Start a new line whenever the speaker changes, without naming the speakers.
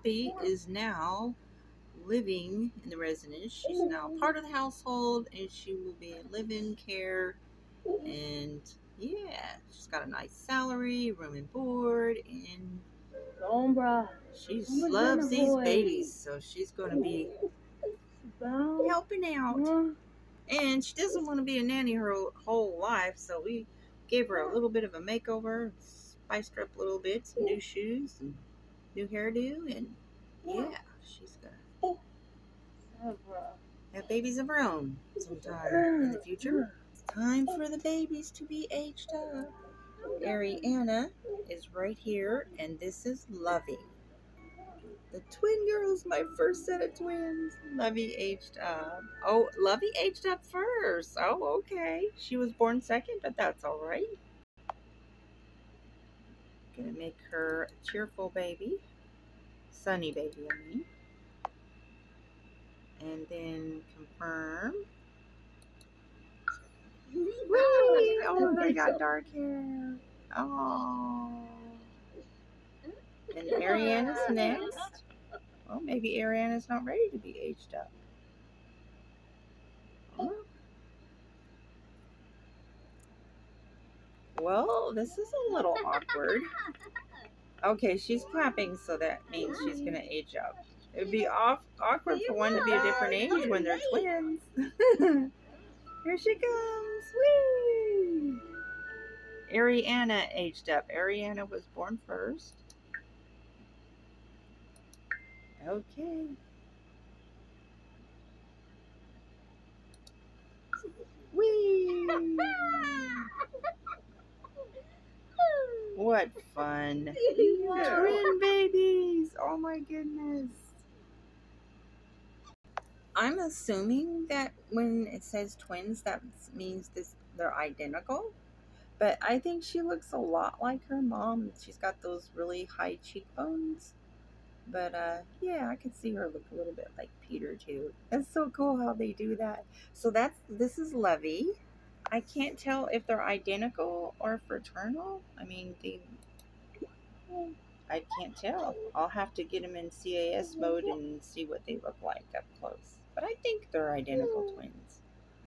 Poppy is now living in the residence. She's now part of the household and she will be in live-in care. And yeah, she's got a nice salary, room and board, and
Sombra.
she
my
loves these
boy.
babies. So she's going to be helping out. And she doesn't want to be a nanny her whole life, so we gave her a little bit of a makeover, spiced her up a little bit, some new shoes and new hairdo, and yeah, she's gonna
Sombra.
have babies of her own sometime in the future. It's time for the babies to be aged up. Ariana is right here, and this is Lovey. The twin girls, my first set of twins. Lovey aged up. Oh, Lovey aged up first. Oh, okay. She was born second, but that's all right. Gonna make her a cheerful baby. Sunny baby, I mean. And then confirm. Whee! Oh, they got dark hair. Oh. And Ariana's next. Well, maybe Ariana's not ready to be aged up. Oh. Well, this is a little awkward. Okay, she's clapping, so that means she's gonna age up. It would be off awkward for one to be a different age when they're twins. Here she comes. Whee! Ariana aged up. Ariana was born first. Okay. Whee! What fun. Twin babies. Oh my goodness. I'm assuming that when it says twins, that means this they're identical. But I think she looks a lot like her mom. She's got those really high cheekbones. But uh, yeah, I could see her look a little bit like Peter too. That's so cool how they do that. So that's this is Levy. I can't tell if they're identical or fraternal. I mean, they. I can't tell. I'll have to get them in CAS mode and see what they look like up close. But I think they're identical twins.